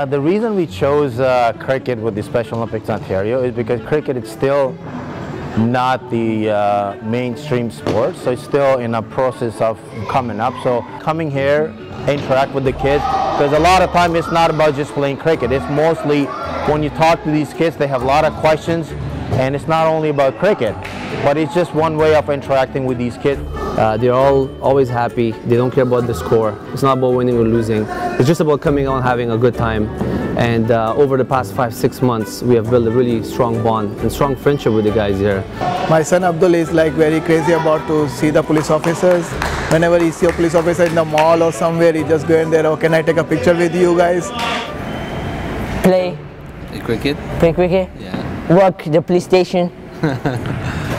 Uh, the reason we chose uh, cricket with the Special Olympics Ontario is because cricket is still not the uh, mainstream sport, so it's still in a process of coming up. So coming here, interact with the kids, because a lot of time it's not about just playing cricket. It's mostly when you talk to these kids, they have a lot of questions, and it's not only about cricket, but it's just one way of interacting with these kids. Uh, they're all always happy. They don't care about the score. It's not about winning or losing. It's just about coming out and having a good time. And uh, over the past five, six months, we have built a really strong bond and strong friendship with the guys here. My son Abdul is like very crazy about to see the police officers. Whenever he see a police officer in the mall or somewhere, he just go in there, oh, can I take a picture with you guys? Play, Play cricket? play cricket, Yeah. work the police station.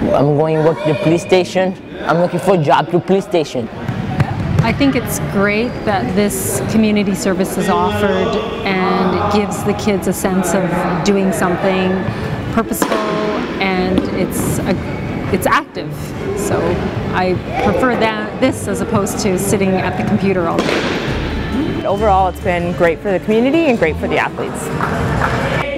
I'm going to work the police station. I'm looking for a job to police station. I think it's great that this community service is offered and it gives the kids a sense of doing something purposeful and it's a, it's active. So I prefer that this as opposed to sitting at the computer all day. Overall, it's been great for the community and great for the athletes.